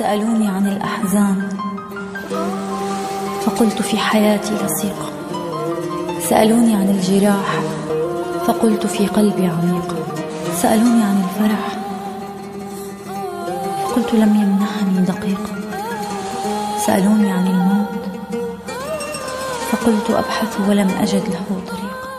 سألوني عن الأحزان. فقلت في حياتي لصيقة سألوني عن الجراح. فقلت في قلبي عميقة سألوني عن الفرح. فقلت لم يمنحني دقيقة سألوني عن الموت. فقلت أبحث ولم أجد له طريقة